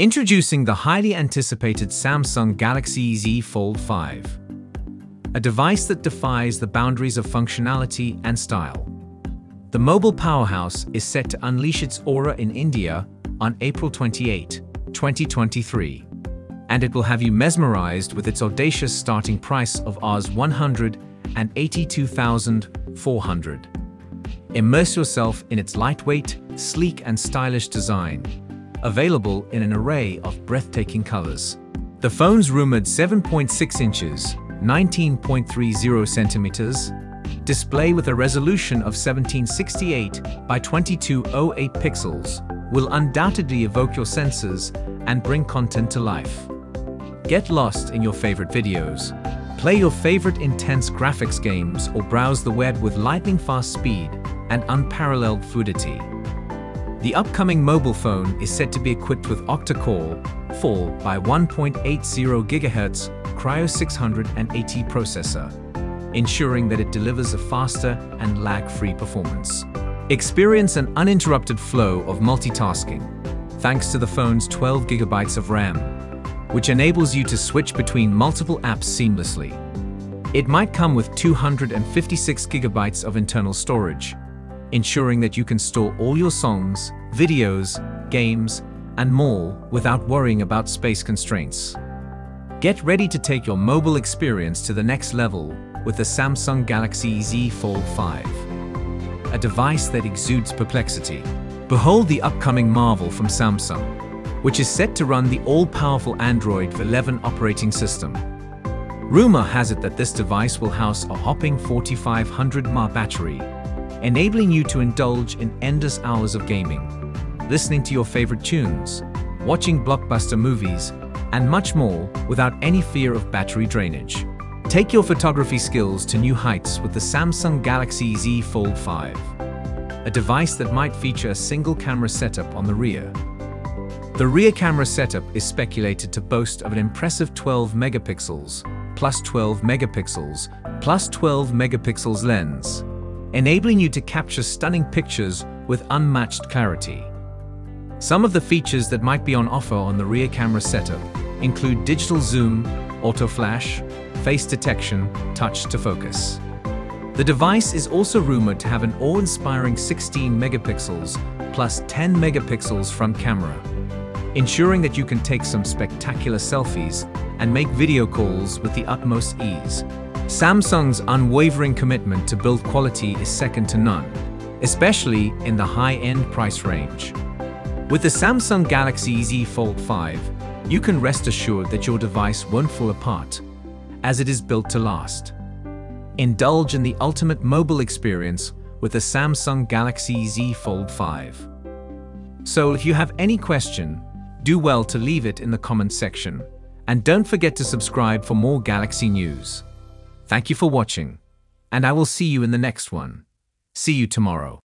Introducing the highly anticipated Samsung Galaxy Z Fold 5. A device that defies the boundaries of functionality and style. The mobile powerhouse is set to unleash its aura in India on April 28, 2023. And it will have you mesmerized with its audacious starting price of Rs 182,400. Immerse yourself in its lightweight, sleek and stylish design, available in an array of breathtaking colors. The phone's rumored 7.6 inches, 19.30 centimeters, display with a resolution of 1768 by 2208 pixels will undoubtedly evoke your senses and bring content to life. Get lost in your favorite videos, play your favorite intense graphics games or browse the web with lightning-fast speed and unparalleled fluidity. The upcoming mobile phone is set to be equipped with octa-core 4 by 1.80 GHz Kryo 680 processor, ensuring that it delivers a faster and lag-free performance. Experience an uninterrupted flow of multitasking thanks to the phone's 12 gigabytes of RAM, which enables you to switch between multiple apps seamlessly. It might come with 256 gigabytes of internal storage, ensuring that you can store all your songs, videos, games, and more without worrying about space constraints. Get ready to take your mobile experience to the next level with the Samsung Galaxy Z Fold 5, a device that exudes perplexity. Behold the upcoming marvel from Samsung, which is set to run the all-powerful Android 11 operating system. Rumor has it that this device will house a hopping 4500 mAh battery enabling you to indulge in endless hours of gaming, listening to your favorite tunes, watching blockbuster movies, and much more without any fear of battery drainage. Take your photography skills to new heights with the Samsung Galaxy Z Fold 5, a device that might feature a single camera setup on the rear. The rear camera setup is speculated to boast of an impressive 12 megapixels, plus 12 megapixels, plus 12 megapixels lens, enabling you to capture stunning pictures with unmatched clarity. Some of the features that might be on offer on the rear camera setup include digital zoom, auto flash, face detection, touch to focus. The device is also rumored to have an awe-inspiring 16 megapixels plus 10 megapixels front camera, ensuring that you can take some spectacular selfies and make video calls with the utmost ease. Samsung's unwavering commitment to build quality is second to none, especially in the high-end price range. With the Samsung Galaxy Z Fold 5, you can rest assured that your device won't fall apart, as it is built to last. Indulge in the ultimate mobile experience with the Samsung Galaxy Z Fold 5. So if you have any question, do well to leave it in the comment section. And don't forget to subscribe for more Galaxy news. Thank you for watching, and I will see you in the next one. See you tomorrow.